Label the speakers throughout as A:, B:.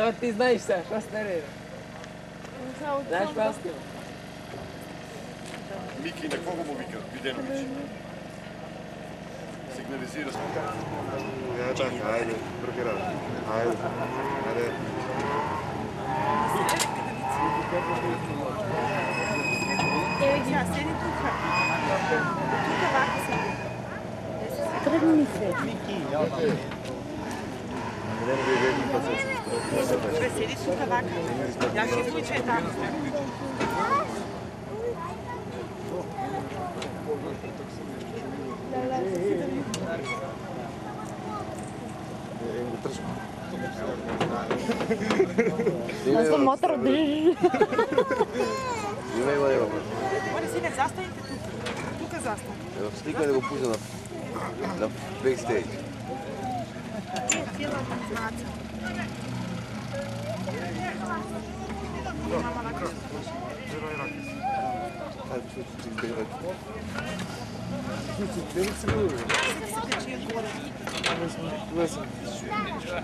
A: Да,
B: ти знаеш сега, šta se nervira. Знаеш какво сте?
C: Мики, на какво му вика? Виденович. Сигнализира сме. Ja, така, ajde, drugi rad. Ajde, ajde.
D: Evi ga, sedi tuka. Tuka ovako sedi.
A: Тръгни се.
D: Добре, седи тука ovako. Ja ще изключа там.
A: Аз съм мотор.
E: Има, има, има.
D: Моля, сине, застанете тука. Тука застанете.
E: Evo, slika da го пусна на, на бекстейдж.
D: Филм знаца. Сидите, че е горе.
E: Listen, listen.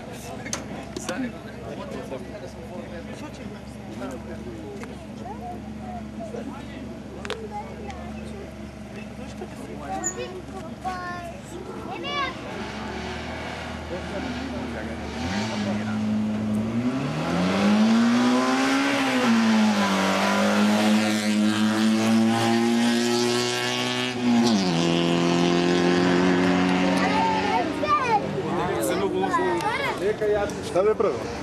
E: Sabe, Bruno?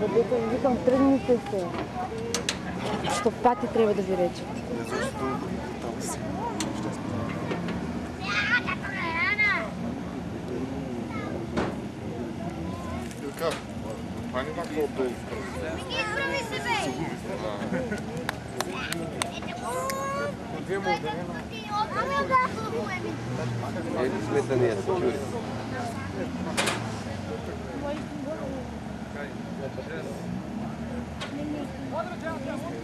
A: Абе, дето ви викам, тръгните се. Сто пати трябва да ви рече.
C: Как? Pani na kodu.
F: Изправи се, бе! Ами, отдах го, еми.
E: Ето сметания One to the down, yeah, one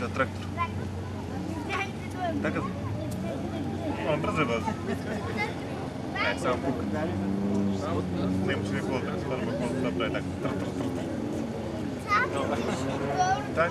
E: Да, трактор. Така. Он бързо е бързо. Е, само. Не му че не разпърва, какво да направи така. Тр, тр, тр, тр. Так.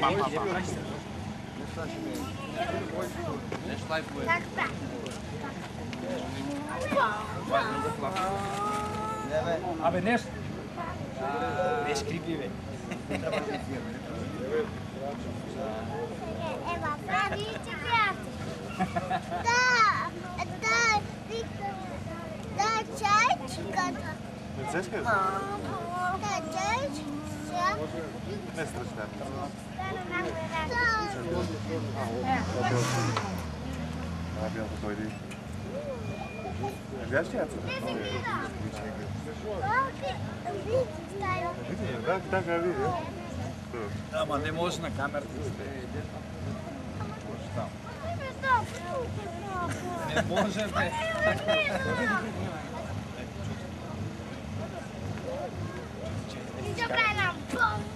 E: папа, папа.
G: Aber nicht. Ich krieg die
F: weg. Эва, правите пятый. Да, да, да, чайчика.
E: Принцесска?
F: Да, чайчика.
E: Не страшно. Страшна. А, бялата дойде. Гледаш ли яйца? Да, така види.
G: Ама не може на камерата да сте. Не може, бе.
F: Добре, нам. Бом,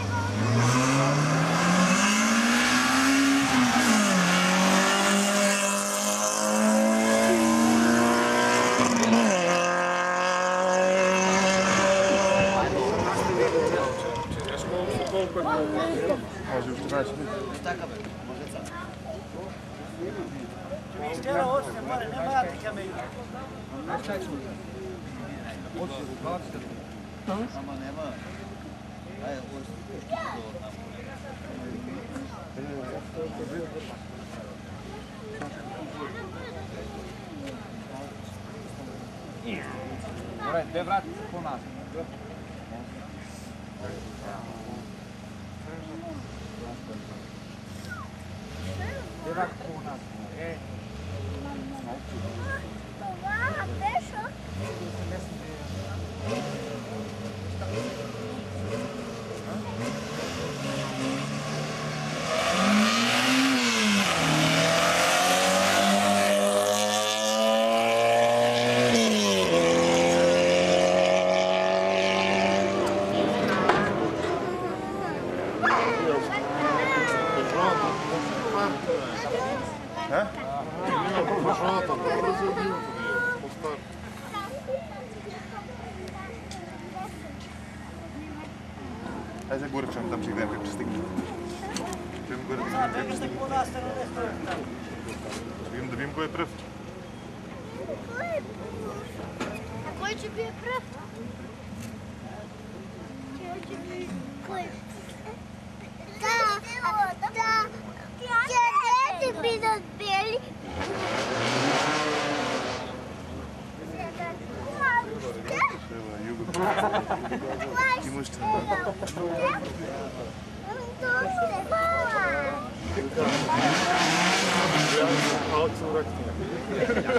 H: ministera odste more, ne matika me não Ama
I: nema. não odste.
F: Dobre, não?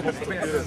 F: Obrigado.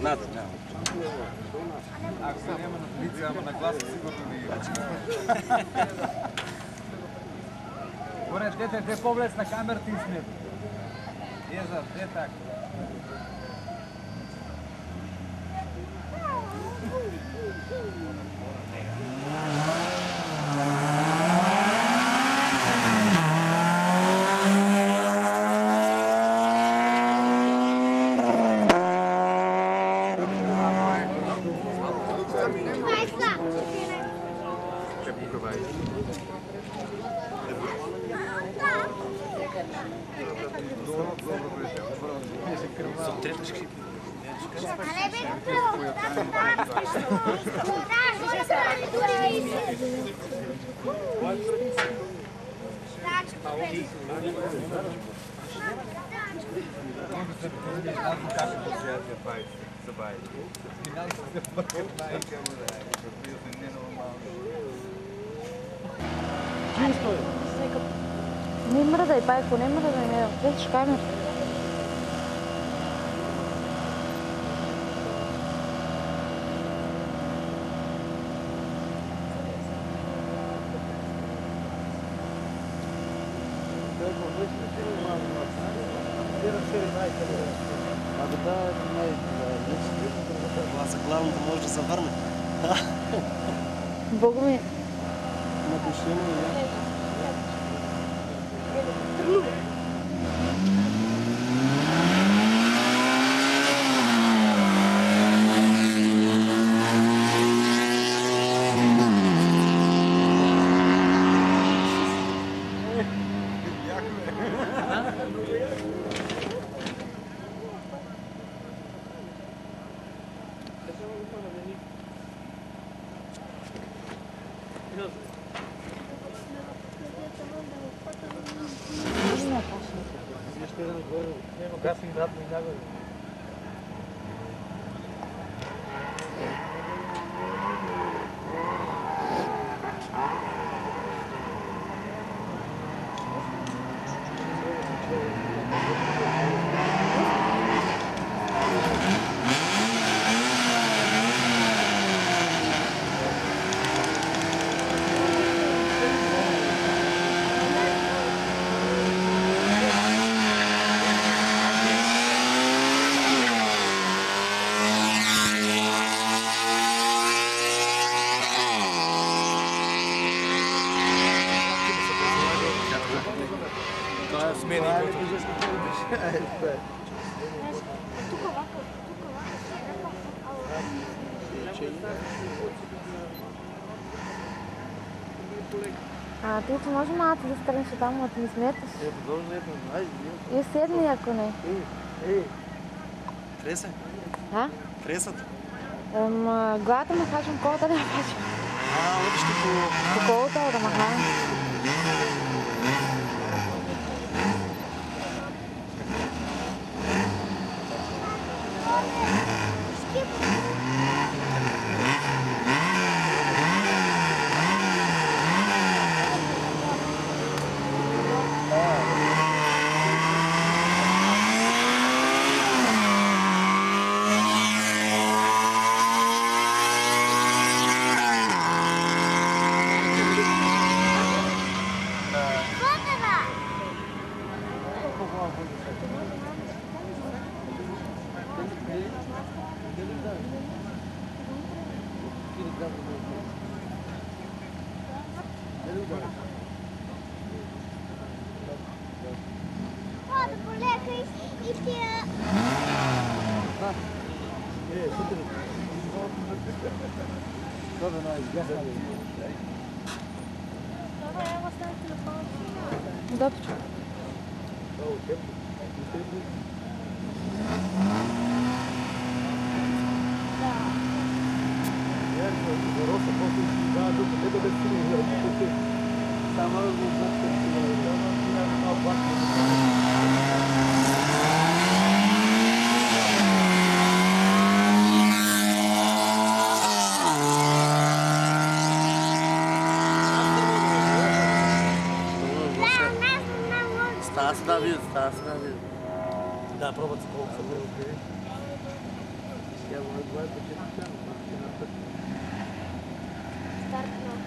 J: Над. Ако се няма на полиция, ама на
H: глас сигурно ви
J: Горе, дете, де по-влез на камерата и
K: смет.
E: Е, за, де така. шкаф. Ще
K: да нагоре.
E: Няма газ и
L: град на нагоре.
A: А, ти че може малко да стръгнеш от там, ако не смяташ? И седни, ако не.
L: Треса?
A: А?
L: Тресат?
A: Ем, главата ме хачам, колата да я хачам.
L: А, отиште по...
A: По колата да махам.
M: Да, почему? Самое лучшее,
L: что я могу. Видят, става се да видят. Да, пробват се колко са били.
E: Друга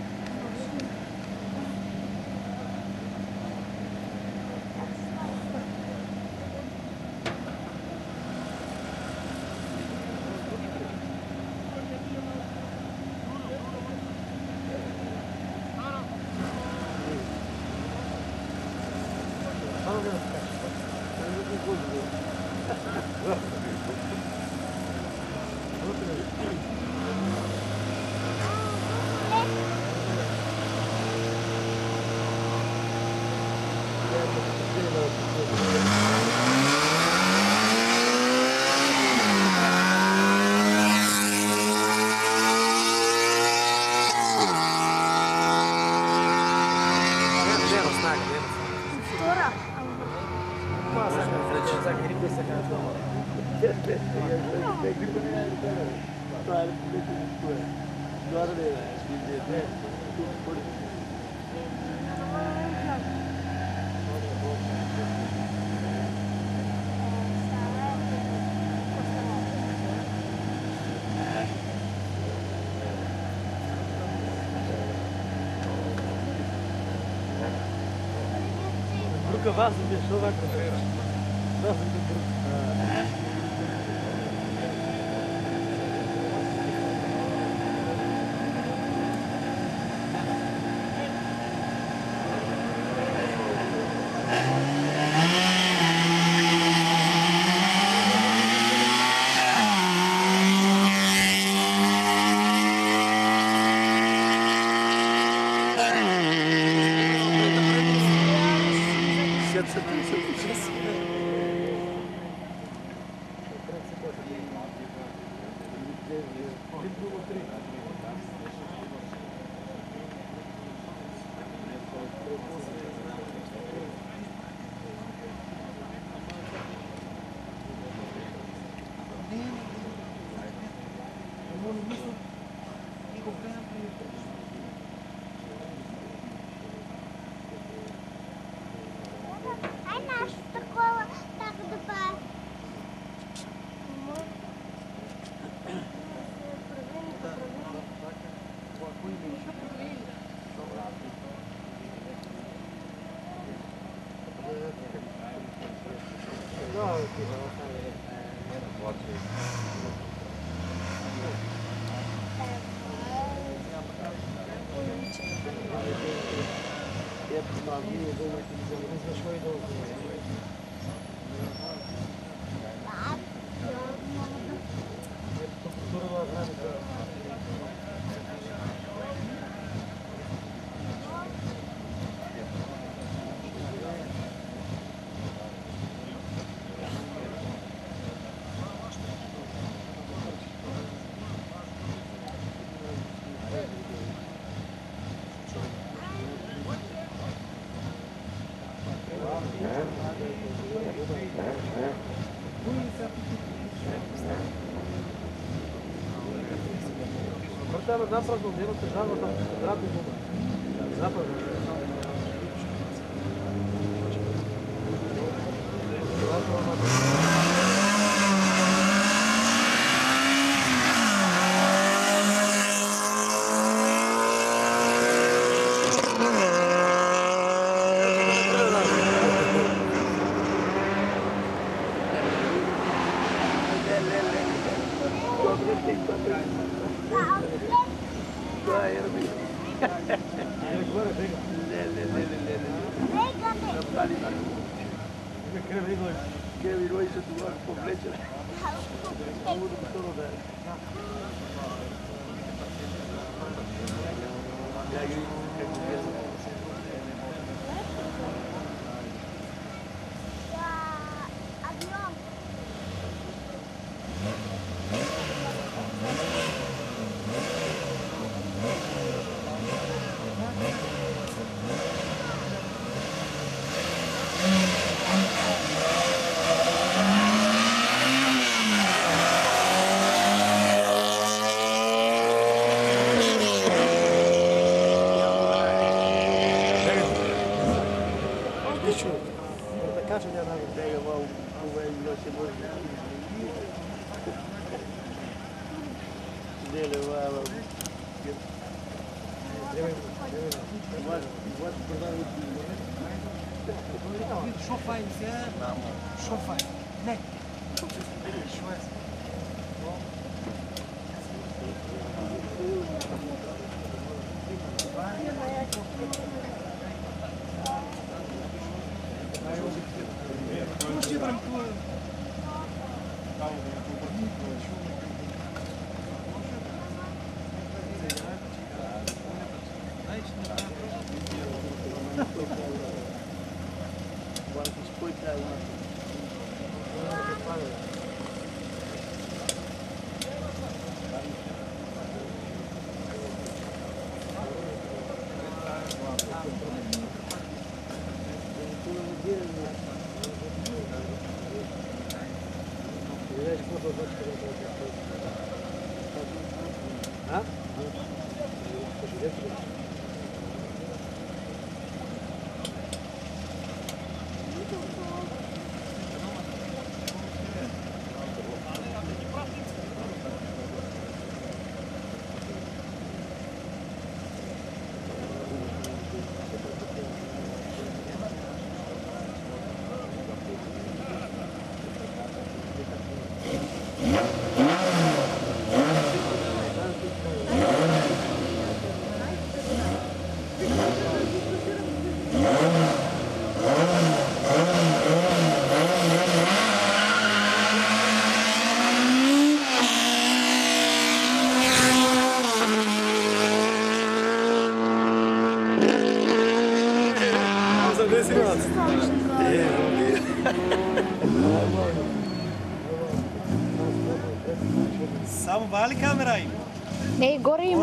E: Novak dá para
N: o
L: a ¿Qué viró hizo tu
E: barco flecha? Ya,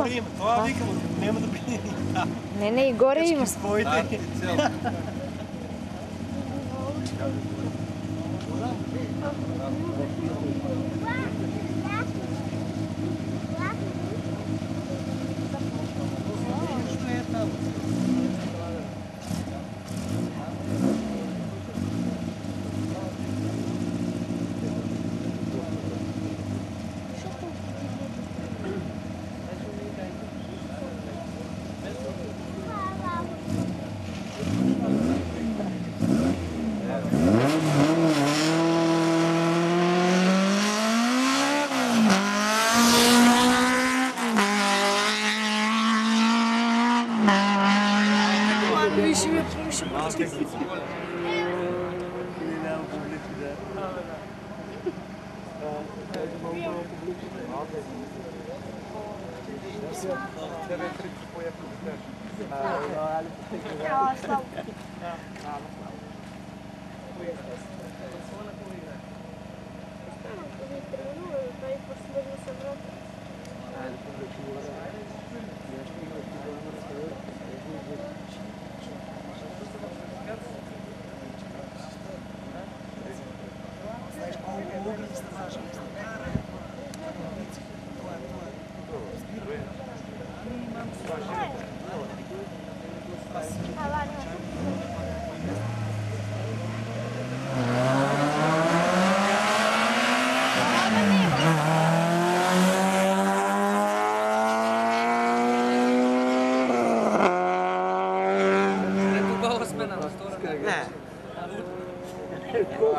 E: има. Това викам. Няма да би.
A: Не, не, и горе има.
E: Спойте.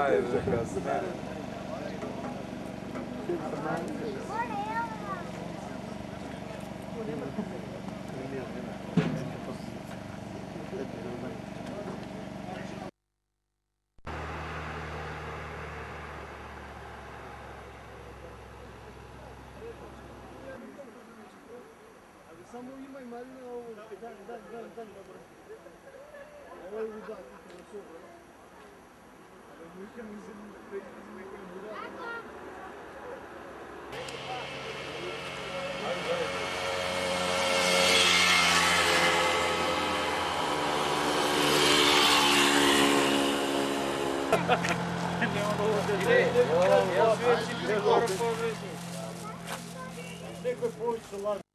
J: raiva, cacete. Samo ima ima, ali ovo, dan,
E: dan, dan, dan, dobro. Ovo je udak, super. ülkemizin ve Tekrar poğaççılar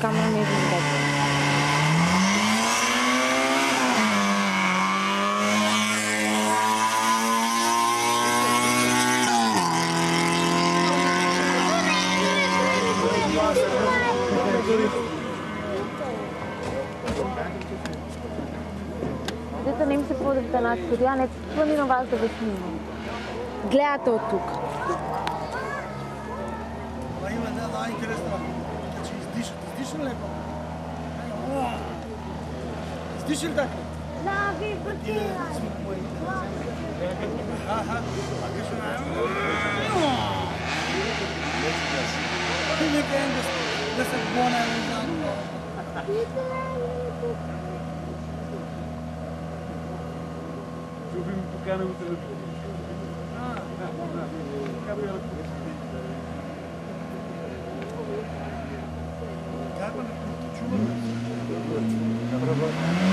E: Камера не идвам да. Дете не им се в една студия, не планирам вас да ви снимам. Гледате от тук.
O: تشرد لا في بطيء Eu vi-me tocar
P: na outra vez.
O: Ah, não, não, não. Cabelo. Cabelo. Cabelo. Cabelo. Cabelo.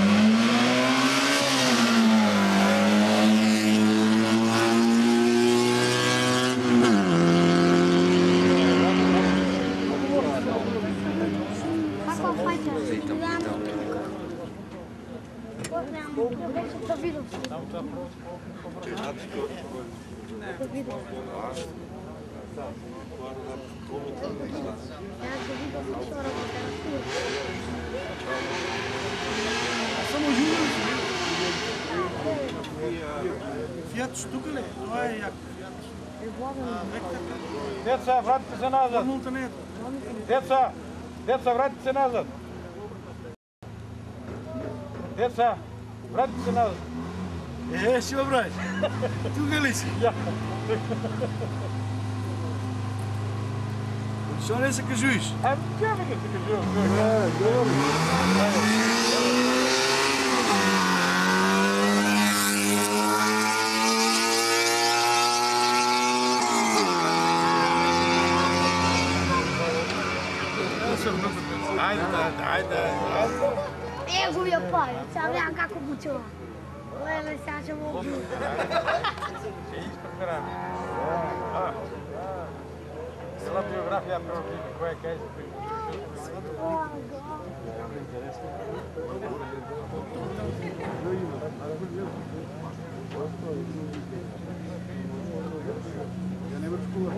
O: се
L: назад. Деца, деца, вратите се назад. Деца, вратите се назад.
J: Е, си брат. Тук ли си?
L: Ja.
J: Що не се кажуеш?
L: А тя ми ги се кажи. Ajde, ajde,
J: Eu E
E: gurio poi, o aveva anche
A: con Buccio. Ora
E: mi sta facendo un Pela biografia própria, qual
A: é que
E: é isso? Oh, Eu lembro de pular.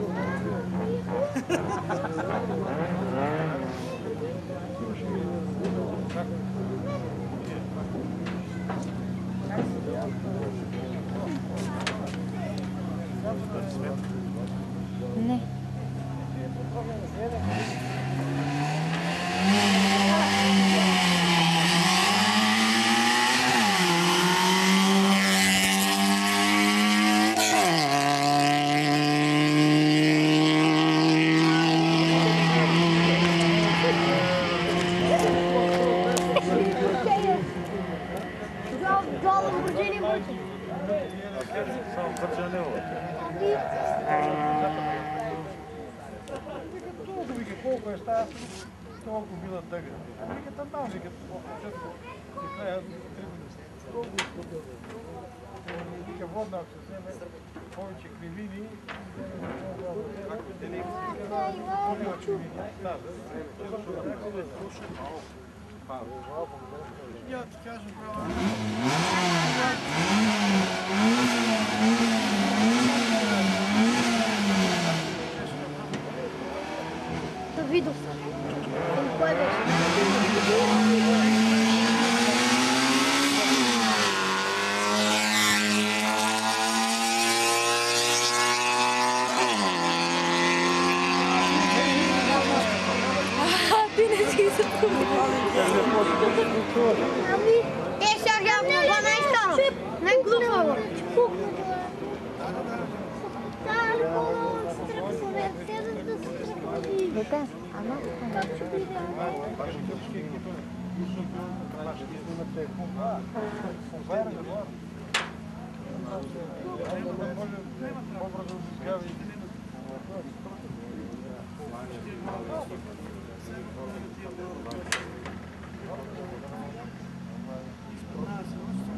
E: Luta? Ah,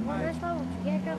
E: Mas, Paulo, o que é
L: que eu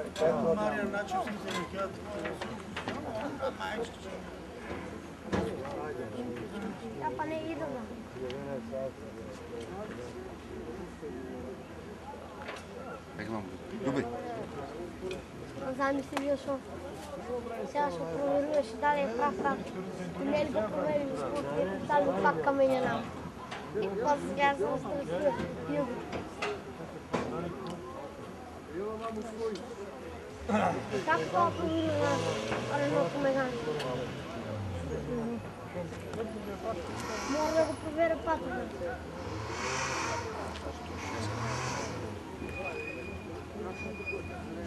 L: kapano češ.
E: Мама, да, най-капано. И изпадна.
J: Мария Начев си се викат.
E: Ja, pa ne idem.
F: Люби,
E: Zdaj mi si bil šel. Сега ще провериш дали е прав там. И не ли го проверим, защото е тотално пак каменя нам. И после сега се възстрасил. Пил го.
Q: Tá Zacco pulino, né? ora
E: non come
Q: gancio.
E: Morro con provere patina. Né? Thank you.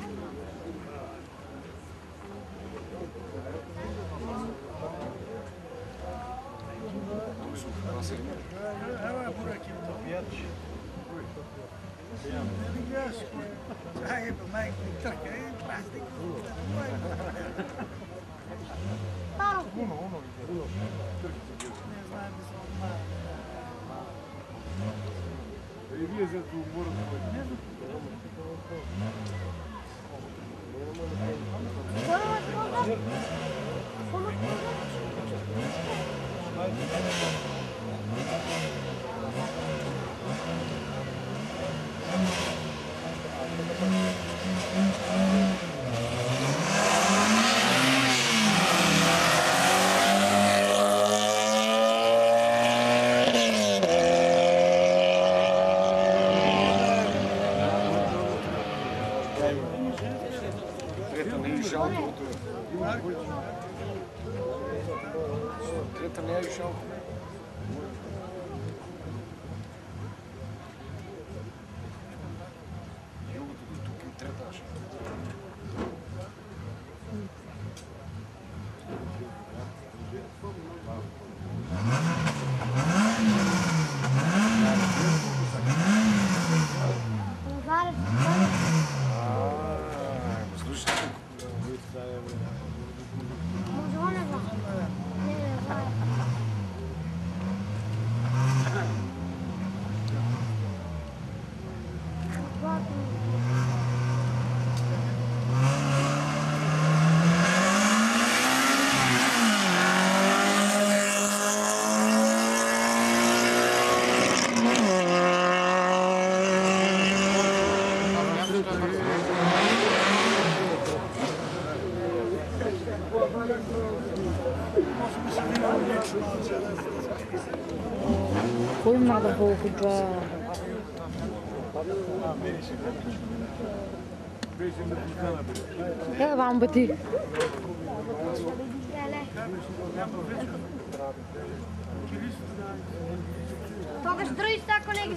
A: Кой има да болкоджа? Е, вам бъди.
E: Леле. Тогаш други ако не ги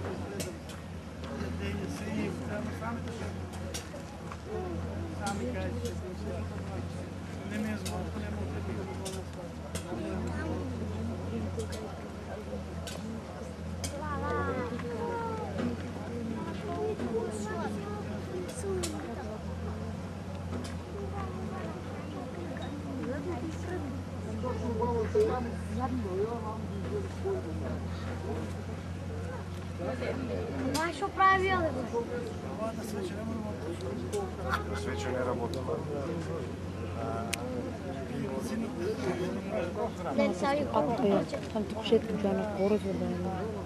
A: там тук ще е на короза да е.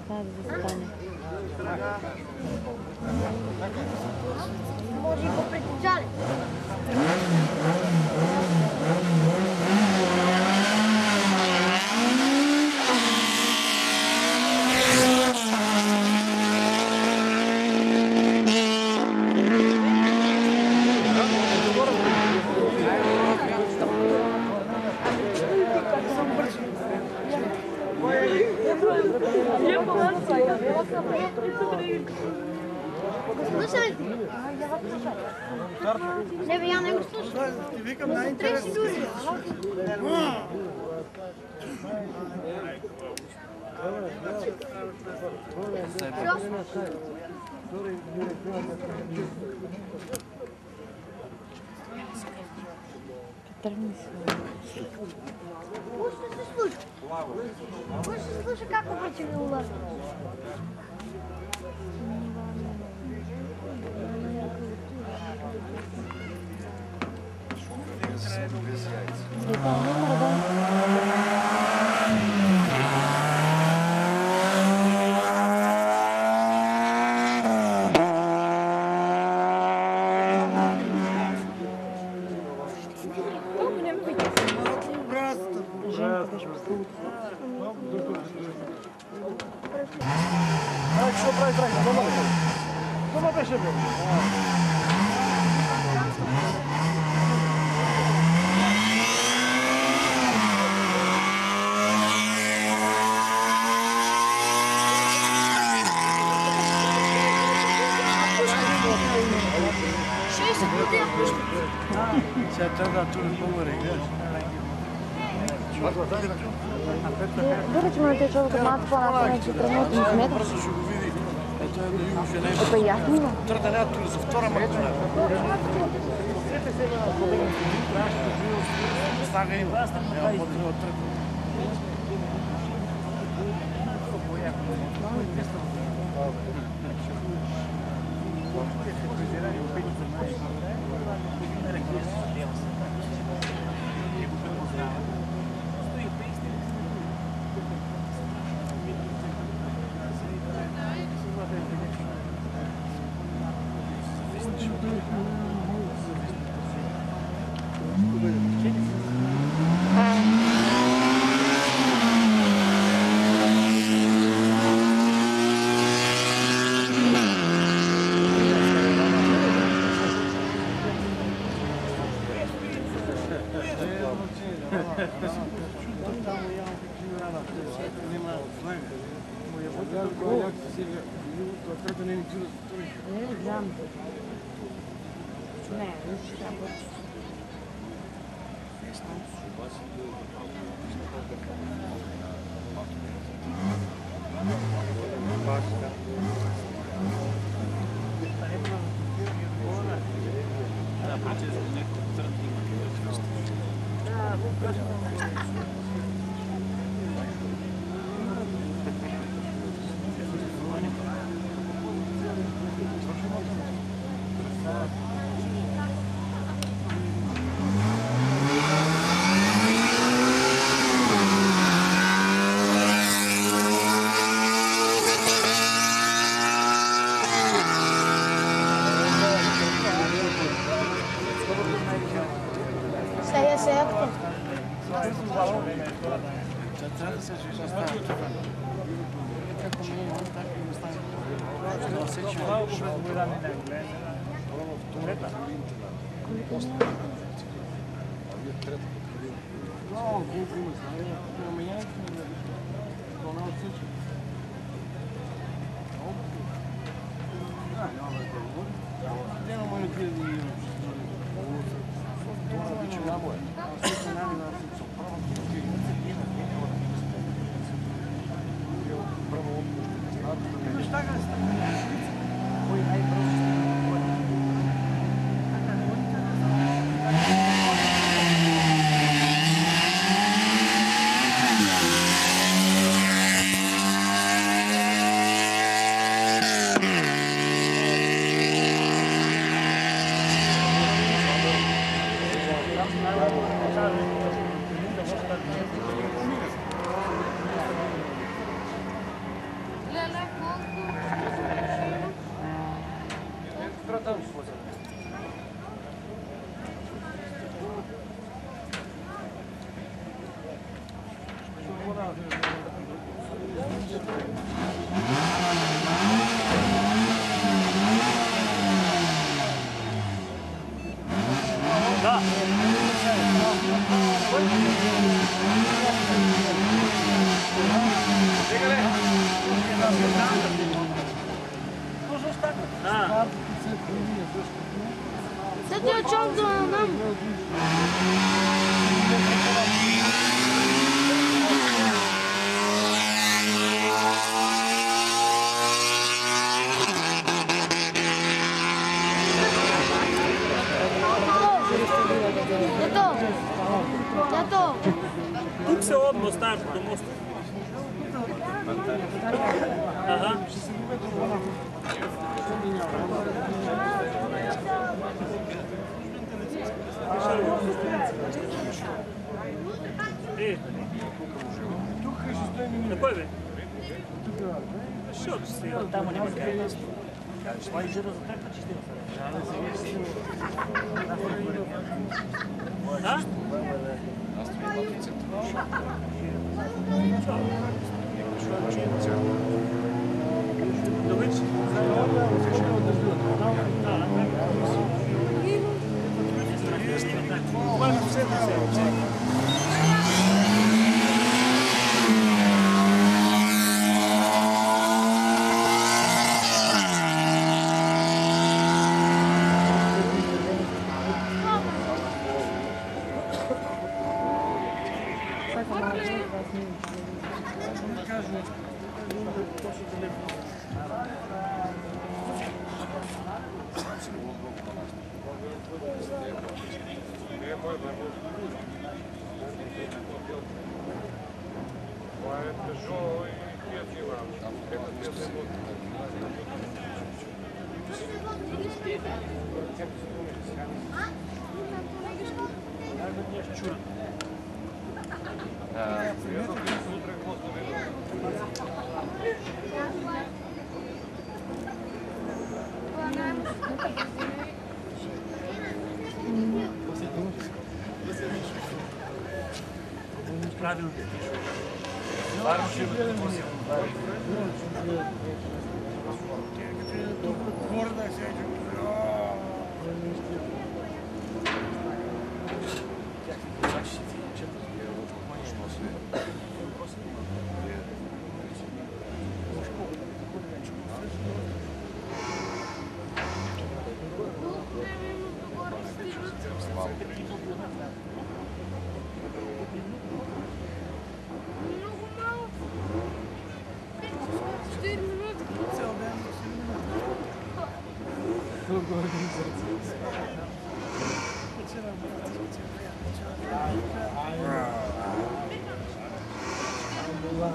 A: Това да застане.
E: Може и го Лошарь, который Тормись. Слушай, слушай, слушай, как
A: он потянула.
L: Ай, що прави, прави, дома беше. Дома беше бе. Сега трябва да чуеш по-горе, гледаш.
A: Да речем на те човека малко по-напред, че тръгнат
L: Е да има ще нещо.
A: Епа и аз не имам.
L: Тръгна няма тури за втора. Снага има. Няма по-добре от тръгна.
E: Сега Sad
R: На кой бе? Защото сега там няма къде. Това и жира за теб, че ще А?
J: Аз това е патицата. Добре, че... Това е последно
A: сега. na,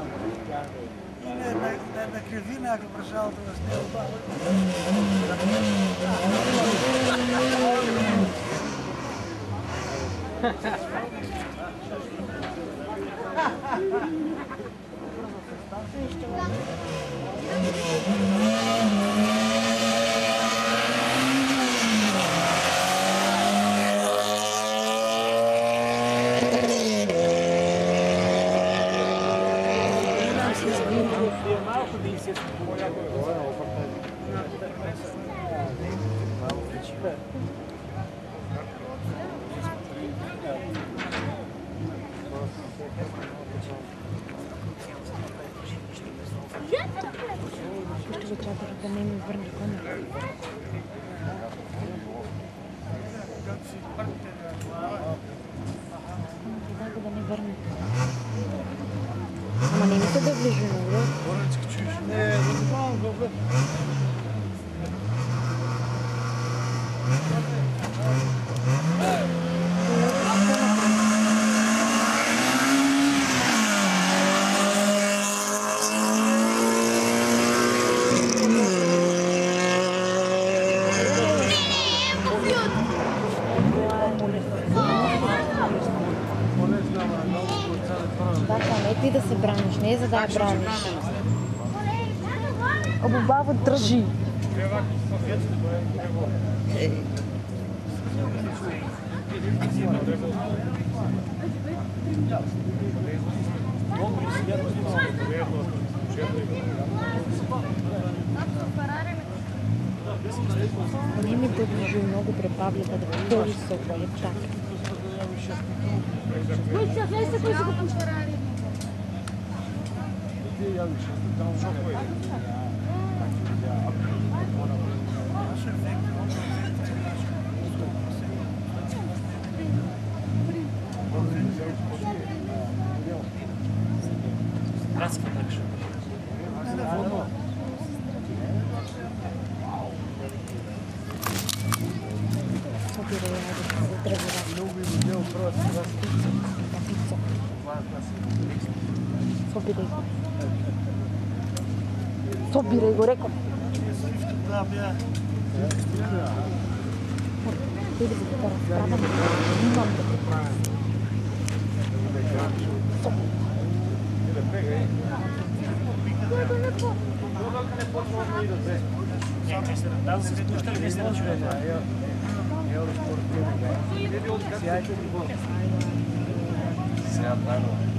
A: na, na Cravina Agrobajal do Asnel. да я браниш. Або баба, държи. Sobirego. Sobirego, rekao. Da, ja. Vidi se da
J: raspravamo. Imam
A: da. Sobirego. Kako ne počnemo mi do te?
R: Ja, mislim, da li se spuštali, mislim da ću
F: da. Seyahatler
R: var.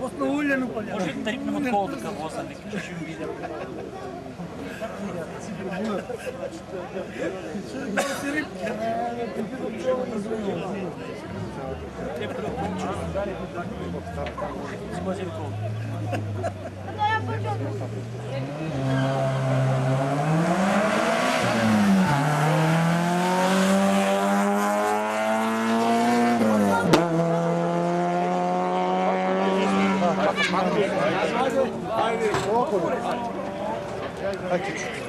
S: После уljenu полja.
T: Може да трипнем от колата към воза, нека ще ви видя. Sempre Se
E: você me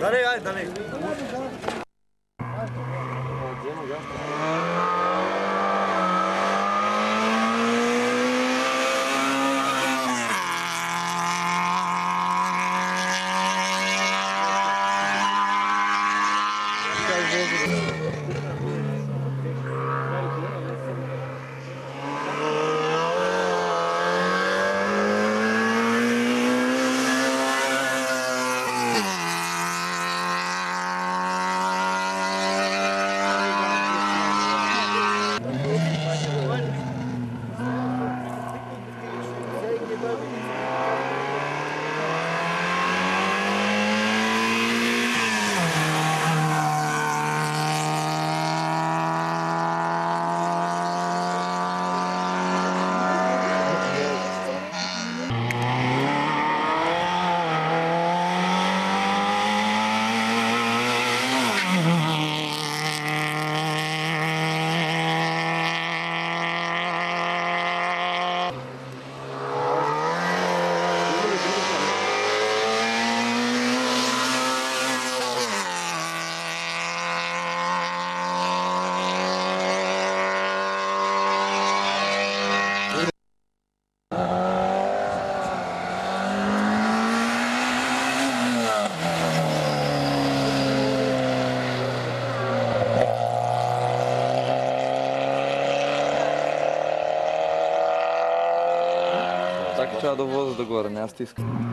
E: Dale,
F: dale, dale. Трябва да возя догоре, не аз стискам.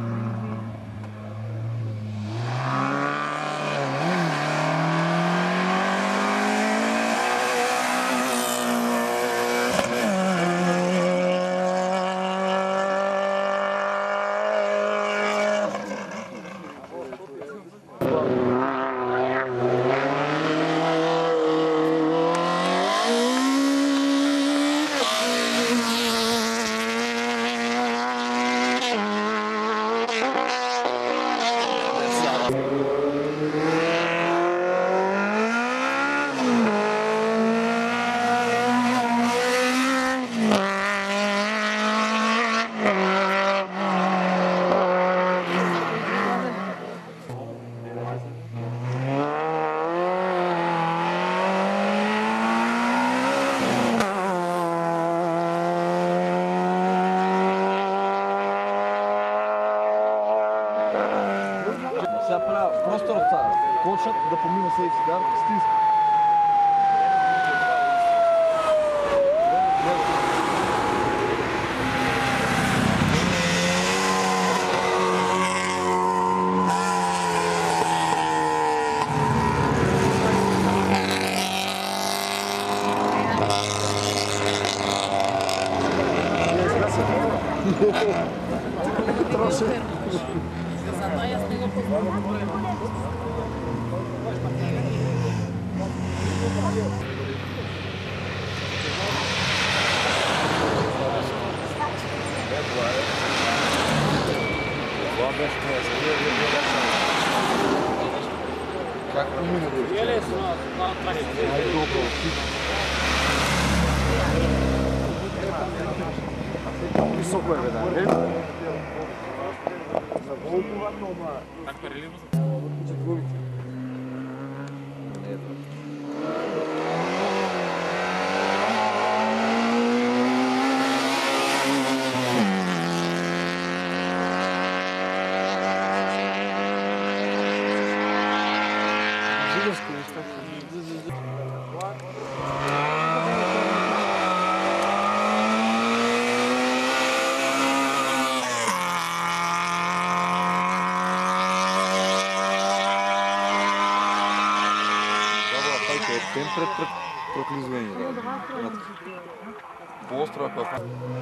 F: Copa.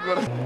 F: 거라.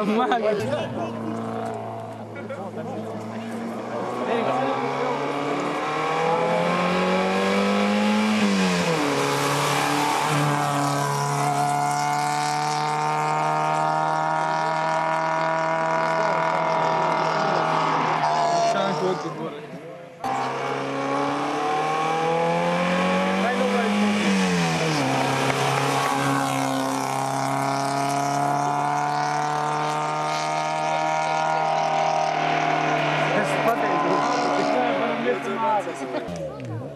F: Los magos. Thank you.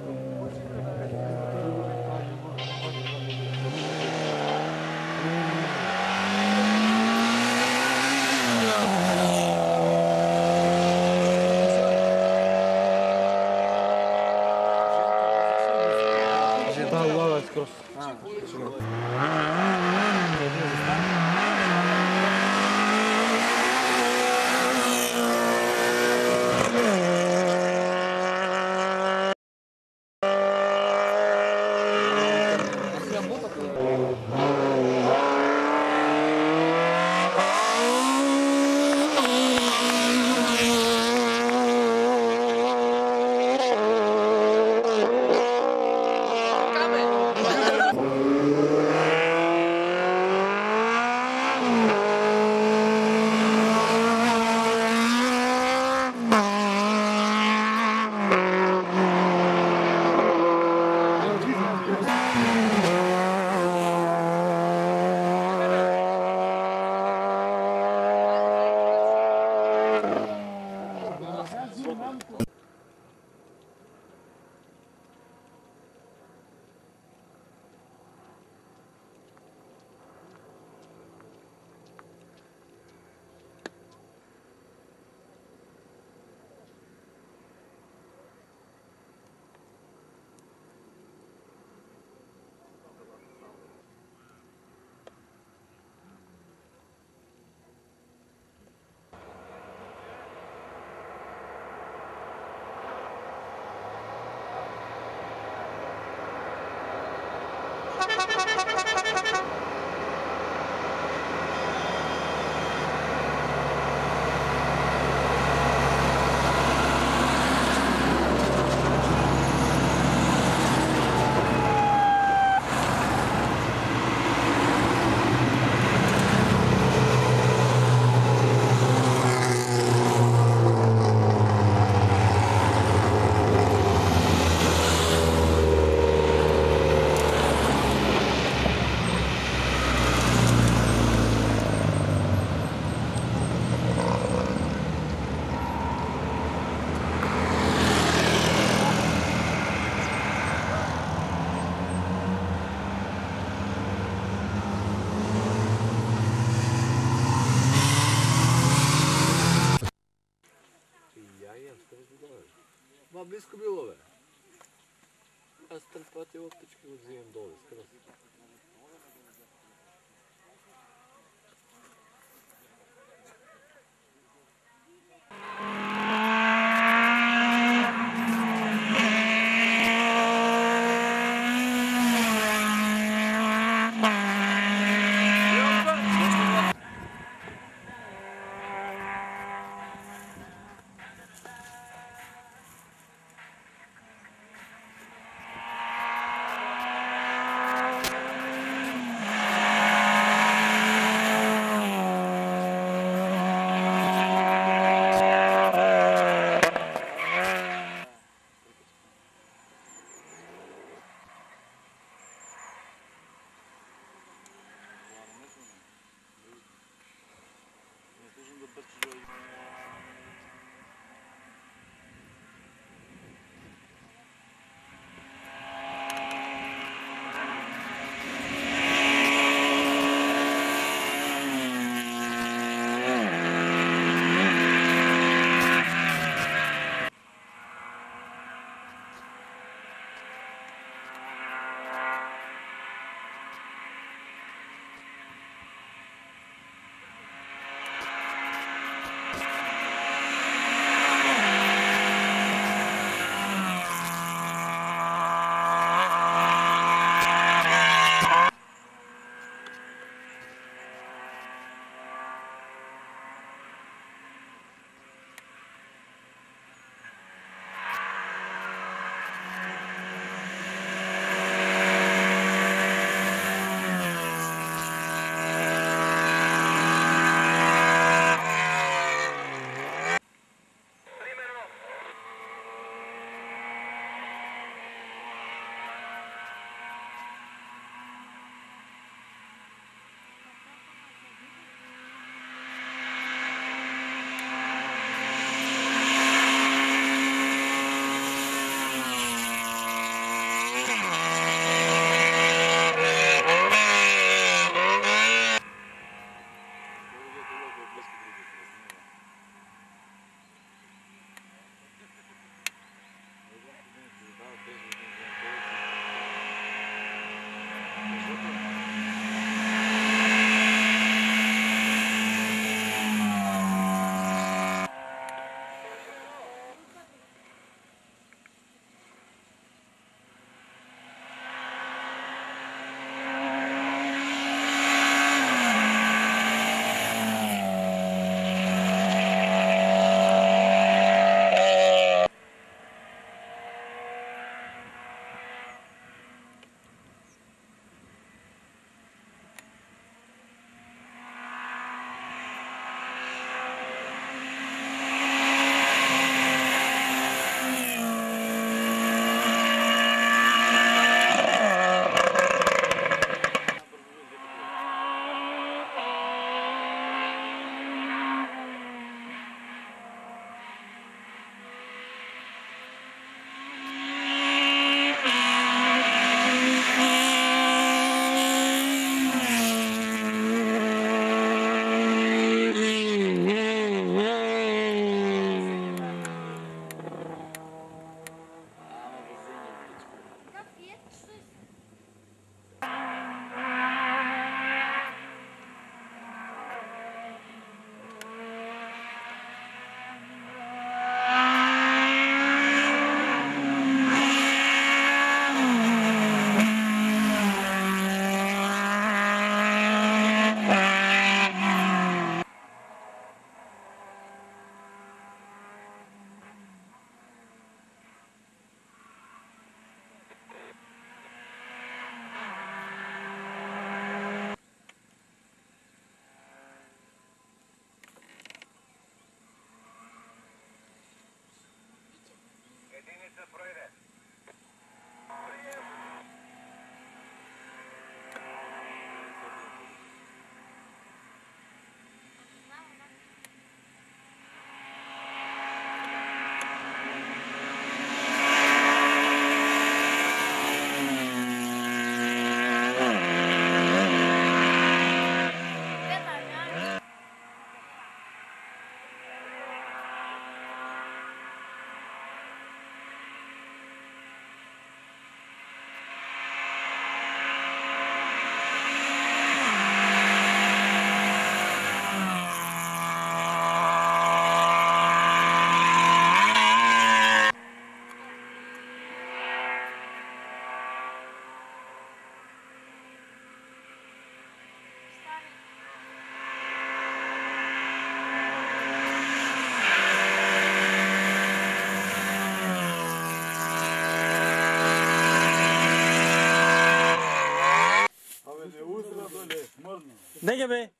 U: Дега бе!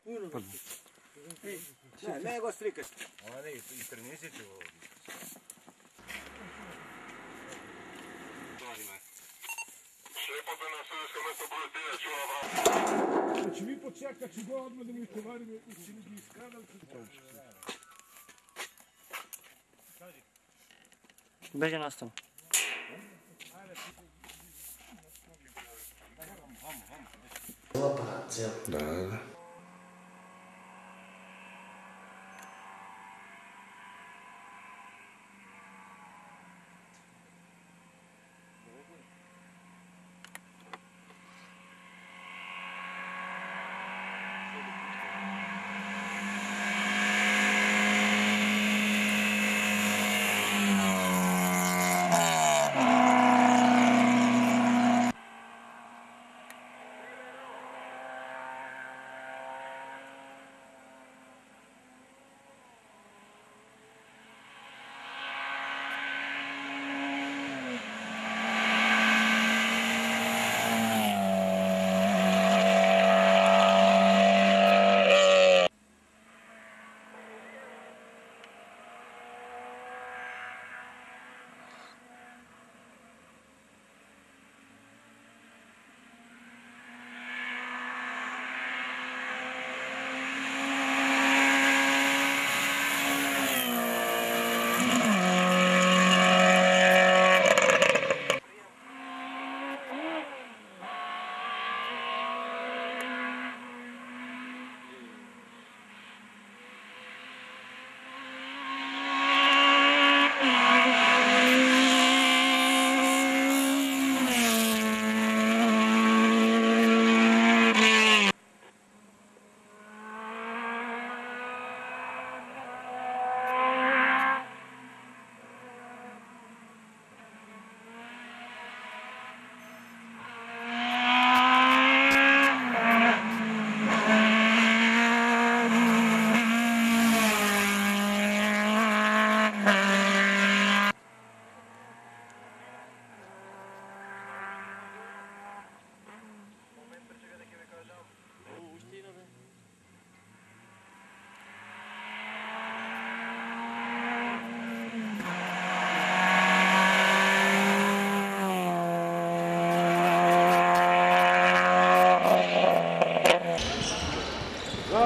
V: Не, не го стрикаш.
F: Ама не, и пренесете го.
W: Значи ви почака, че го одма да ми товариме и че ми ги изкарал, че това
U: Бега настан.
X: Да,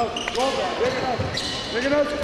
X: Go,
W: go, go. Bring it up. Bring it up.